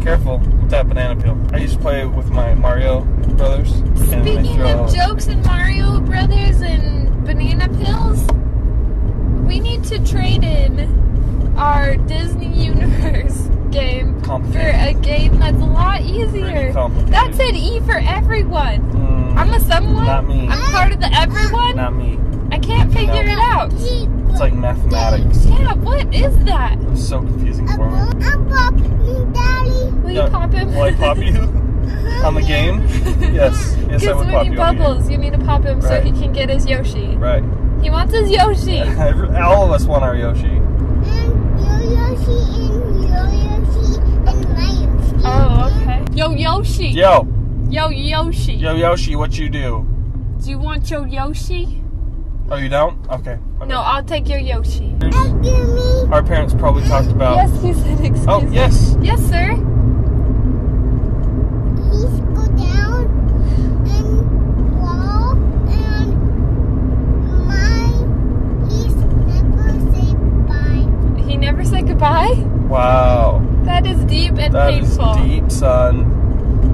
Careful with that banana peel. I used to play with my Mario brothers. Speaking throw- of jokes and Mario Brothers and banana pills, we need to trade in our Disney Universe game for a game that's a lot easier. That's an E for everyone. Mm, I'm a someone. Not me. I'm part of the everyone. not me. I can't figure No. it out. It's like mathematics. Yeah, what is that? It was so confusing for me. I'm popping, Daddy. Will Yeah, you pop him? Will I pop you on the game? Yes. Yes, I would pop you on the game. bubbles, you need to pop him so Right. he can get his Yoshi. Right. He wants his Yoshi. All of us want our Yoshi. And your Yoshi and your Yoshi and my Yoshi. Oh, okay. Yo, Yoshi. Yo, Yo, Yoshi. yo, Yoshi, what you do? Do you want your Yoshi? Oh, you don't? Okay. my No. I'll take your Yoshi. Our parents probably talked about. Yes, he said excuse Oh, me. yes. Yes, sir. Please go down and wall and my he's never say bye. He never said goodbye? Wow. That is deep and That is painful. deep, son.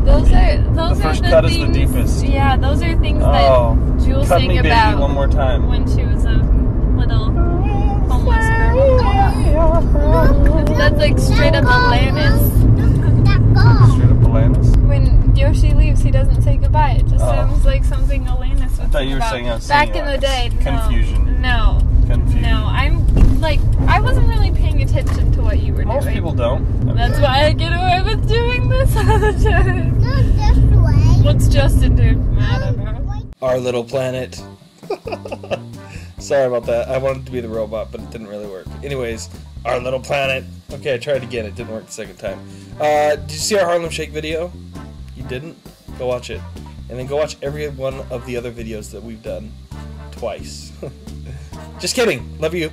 Those are those The are first the cut is the deepest. Yeah, those are things Oh. that Jules Cut sang me, baby, about one more time. when she was a little homeless girl. That's like straight up Alanis. Straight up Alanis. When Yoshi leaves, he doesn't say goodbye. It just Oh. sounds like something Alanis would I thought you were about. saying Back in the day. no. confusion. No, Confusion. no. I'm like I wasn't really paying attention to what you were Most doing. people don't. That's why I get away with doing this all the time. Not this way. What's Justin doing? I don't know. Our little planet. Sorry about that. I wanted to be the robot, but it didn't really work. Anyways, our little planet. Okay, I tried again. It didn't work the second time. Uh, did you see our Harlem Shake video? You didn't? Go watch it. And then go watch every one of the other videos that we've done twice. Just kidding. Love you.